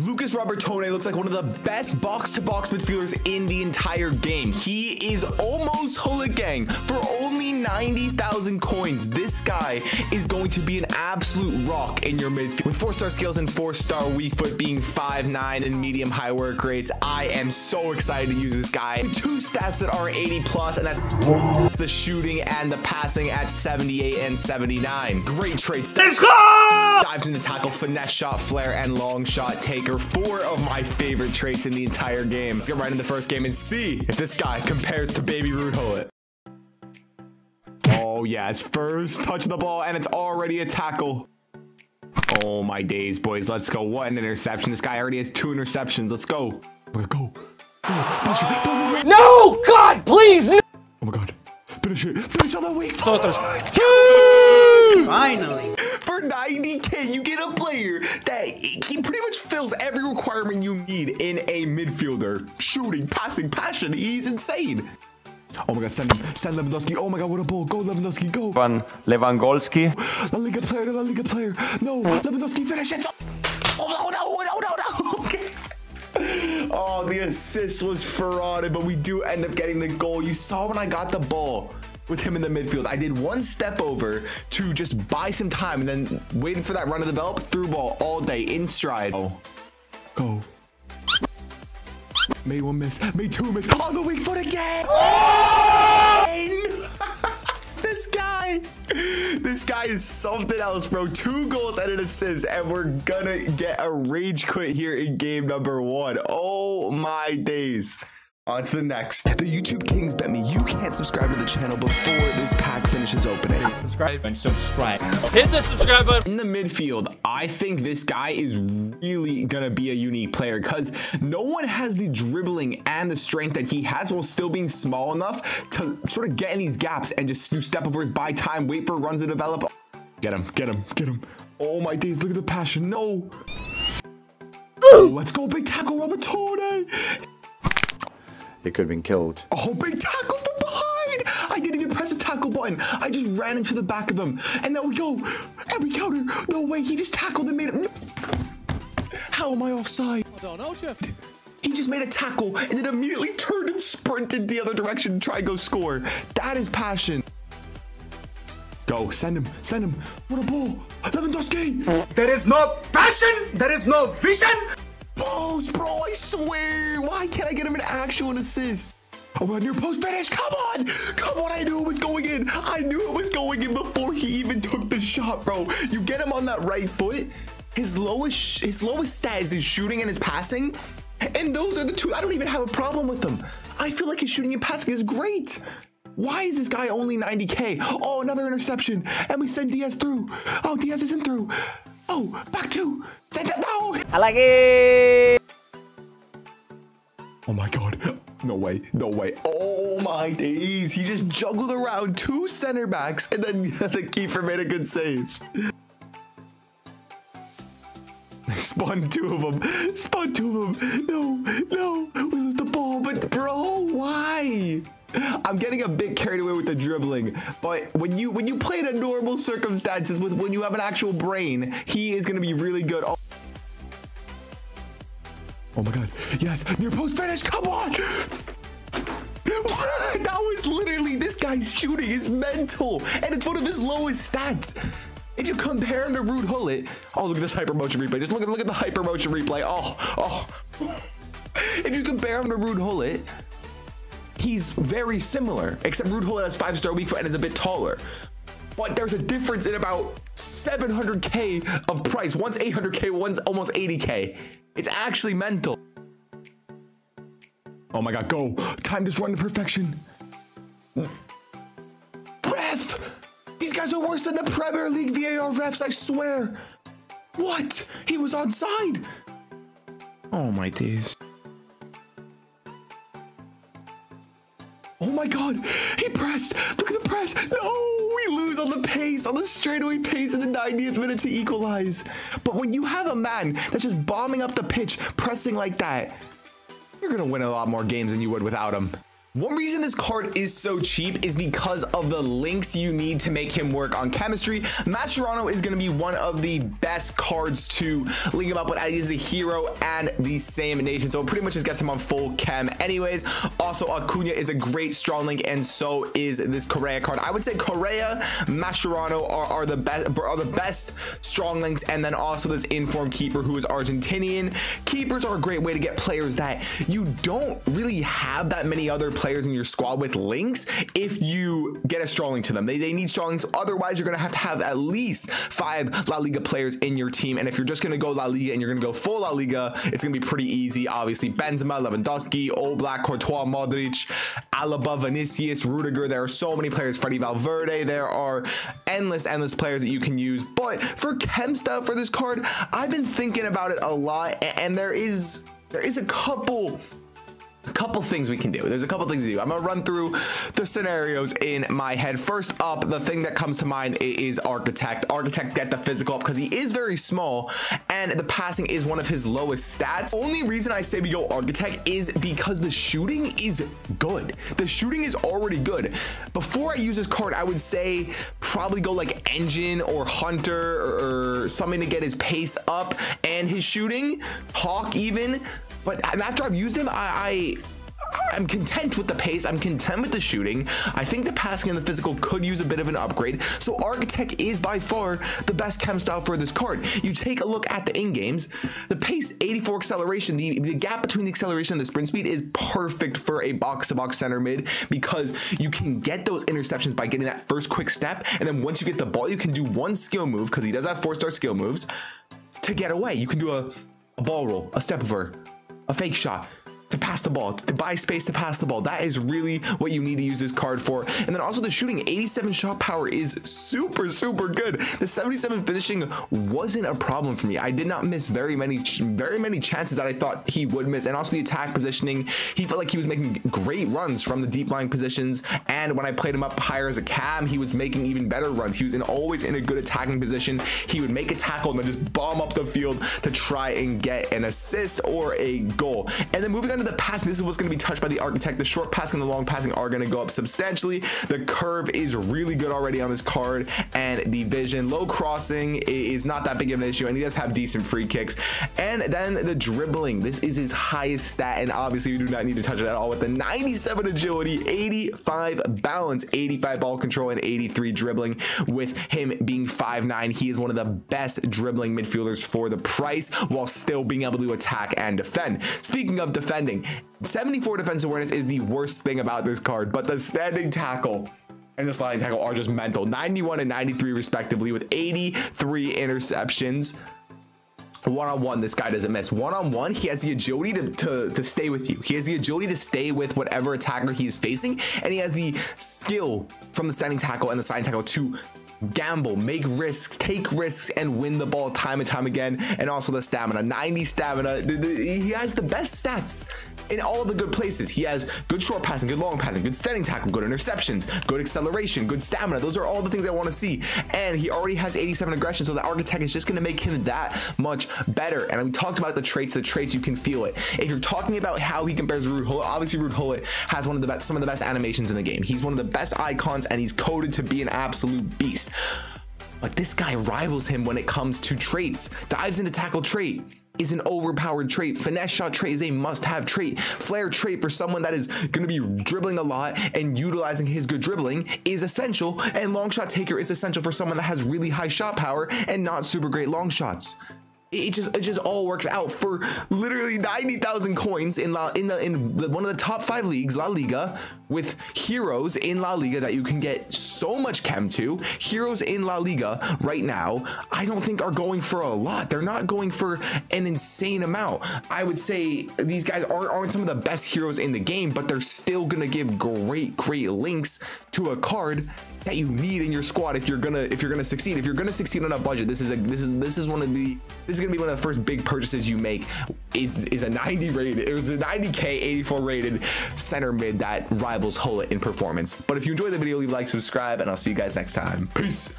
Lucas Robertone looks like one of the best box-to-box midfielders in the entire game. He is almost Hullet Gang for only 90,000 coins. This guy is going to be an absolute rock in your midfield. With four-star skills and four-star weak foot being 5'9 and medium high work rates, I am so excited to use this guy. Two stats that are 80 plus, and that's the shooting and the passing at 78 and 79. Great traits. Let's go! Dives into tackle, finesse shot, flair, and long shot taker four of my favorite traits in the entire game. Let's get right in the first game and see if this guy compares to Baby Ruud Gullit. Oh, yes. First touch of the ball, and it's already a tackle. Oh, my days, boys. Let's go. What an interception. This guy already has two interceptions. Let's go. Go. go. No! God, please! No! Oh, my God. Finish it. Finish on the weak foot. Finally. For 90k, you get a player that he pretty much fills every requirement you need in a midfielder. Shooting, passing, passion. He's insane. Oh my god, send him. Send Lewandowski. Oh my god, what a ball. Go, Lewandowski, go. Van Lewandowski. La Liga player, La Liga player. No, Lewandowski, finish it. Oh, no, no, no, no, no. Okay. Oh, the assist was frauded, but we do end up getting the goal. You saw when I got the ball with him in the midfield. I did one step over to just buy some time and then waited for that run to develop. Through ball all day in stride. Oh, go. Made one miss. Made two miss. On the weak foot again. this guy. This guy is something else, bro. Two goals and an assist, and we're gonna get a rage quit here in game number one. Oh my days. On to the next. The YouTube Kings bet me you can't subscribe to the channel before this pack finishes opening. Subscribe and subscribe. Hit the subscribe button. In the midfield, I think this guy is really going to be a unique player because no one has the dribbling and the strength that he has while still being small enough to sort of get in these gaps and just step over his buy time, wait for runs to develop. Get him, get him, get him. Oh my days, look at the passion. No. Oh, let's go, big tackle, Robertone. He could have been killed. Oh, big tackle from behind! I didn't even press the tackle button. I just ran into the back of him. And there we go. And we counter. No way. He just tackled and made it. How am I offside? I don't know, Jeff. He just made a tackle and then immediately turned and sprinted the other direction to try and go score. That is passion. Go, send him, send him. What a ball. Lewandowski. There is no passion. There is no vision. Post, bro, I swear. Why can't I get him an actual assist? Oh, near post finish. Come on. Come on. I knew it was going in. I knew it was going in before he even took the shot, bro. You get him on that right foot. His lowest his lowest stat is his shooting and his passing. And those are the two. I don't even have a problem with them. I feel like his shooting and passing is great. Why is this guy only 90k? Oh, another interception. And we send Diaz through. Oh, Diaz isn't through. Oh, back two. No. I like it. Oh my god. No way. No way. Oh my days. He just juggled around two center backs and then the keeper made a good save. Spun two of them. Spun two of them. No, no. We lose the ball. But bro, why? I'm getting a bit carried away with the dribbling, but when you when you play in a normal circumstances with when you have an actual brain, he is gonna be really good. Oh, oh my god, yes, near post finish, come on! that was literally this guy's shooting is mental, and it's one of his lowest stats. If you compare him to Ruud Gullit, oh look at this hyper motion replay. Just look at look at the hyper motion replay. Oh, oh. if you compare him to Ruud Gullit, he's very similar, except Gullit has five star weak foot and is a bit taller. But there's a difference in about 700k of price. One's 800k, one's almost 80k. It's actually mental. Oh my god, go. Time just run to perfection. Ref! These guys are worse than the Premier League VAR refs, I swear. What? He was onside. Oh my days. My god, he pressed. Look at the press. No, we lose on the pace, on the straightaway pace in the 90th minute to equalize. But when you have a man that's just bombing up the pitch, pressing like that, you're gonna win a lot more games than you would without him. One reason this card is so cheap is because of the links you need to make him work on chemistry. Mascherano is going to be one of the best cards to link him up with. Is a hero and the same nation, so it pretty much just gets him on full chem anyways. Also, Acuna is a great strong link, and so is this Correa card. I would say Correa, Mascherano are, are the best are the best strong links, and then also this informed keeper who is Argentinian. Keepers are a great way to get players that you don't really have that many other players in your squad with links if you get a strong link to them. They, they need strong. Otherwise, you're going to have to have at least five La Liga players in your team. And if you're just going to go La Liga and you're going to go full La Liga, it's going to be pretty easy. Obviously, Benzema, Lewandowski, Oblak, Courtois, Modric, Alaba, Vinicius, Rudiger. There are so many players. Freddy Valverde. There are endless, endless players that you can use. But for stuff for this card, I've been thinking about it a lot. And there is there is a couple couple things we can do. There's a couple things to do. I'm gonna run through the scenarios in my head. First up, the thing that comes to mind is Architect. Architect get the physical up because he is very small and the passing is one of his lowest stats. Only reason I say we go Architect is because the shooting is good. The shooting is already good. Before I use this card, I would say probably go like Engine or Hunter or, something to get his pace up and his shooting, Hawk even. But after I've used him, I, I I'm content with the pace. I'm content with the shooting. I think the passing and the physical could use a bit of an upgrade. So Architect is by far the best chem style for this card. You take a look at the in-games, the pace 84 acceleration, the, the gap between the acceleration and the sprint speed is perfect for a box-to-box -box center mid because you can get those interceptions by getting that first quick step. And then once you get the ball, you can do one skill move because he does have four-star skill moves to get away. You can do a, a ball roll, a step over, a fake shot to pass the ball, to buy space to pass the ball. That is really what you need to use this card for. And then also the shooting, 87 shot power is super, super good. The 77 finishing wasn't a problem for me. I did not miss very many, very many chances that I thought he would miss. And also the attack positioning, he felt like he was making great runs from the deep lying positions. And when I played him up higher as a cam, he was making even better runs. He was in always in a good attacking position. He would make a tackle and then just bomb up the field to try and get an assist or a goal. And then moving on the passing, this is what's going to be touched by the architect. The short passing and the long passing are going to go up substantially. The curve is really good already on this card, and the vision, low crossing is not that big of an issue, and he does have decent free kicks. And then the dribbling, this is his highest stat, and obviously we do not need to touch it at all with the 97 agility, 85 balance, 85 ball control, and 83 dribbling. With him being 5'9", he is one of the best dribbling midfielders for the price, while still being able to attack and defend. Speaking of defending, 74 defense awareness is the worst thing about this card, but the standing tackle and the sliding tackle are just mental. 91 and 93 respectively with 83 interceptions. One-on-one this guy doesn't miss. One-on-one he has the agility to, to, to stay with you. He has the agility to stay with whatever attacker he is facing and he has the skill from the standing tackle and the sliding tackle to gamble, make risks, take risks, and win the ball time and time again. And also the stamina, 90 stamina. He has the best stats in all the good places. He has good short passing, good long passing, good standing tackle, good interceptions, good acceleration, good stamina. Those are all the things I want to see. And he already has 87 aggression, so the architect is just going to make him that much better. And we talked about the traits, the traits, you can feel it. If you're talking about how he compares to Ruud Gullit, obviously Ruud Gullit has one of the best, some of the best animations in the game. He's one of the best icons and he's coded to be an absolute beast. But this guy rivals him when it comes to traits. Dives into tackle trait, is an overpowered trait. Finesse shot trait is a must-have trait. Flair trait for someone that is going to be dribbling a lot and utilizing his good dribbling is essential. And long shot taker is essential for someone that has really high shot power and not super great long shots it just it just all works out for literally 90,000 coins in La in the in one of the top 5 leagues La Liga with heroes in La Liga that you can get so much chem to. Heroes in La Liga right now I don't think are going for a lot. They're not going for an insane amount. I would say these guys aren't, aren't some of the best heroes in the game but they're still gonna give great great links to a card that you need in your squad if you're gonna if you're gonna succeed. If you're gonna succeed on a budget this is a this is this is one of the this gonna be one of the first big purchases you make is is a 90 rated it was a 90k 84 rated center mid that rivals Gullit in performance. But if you enjoyed the video leave a like subscribe and I'll see you guys next time. Peace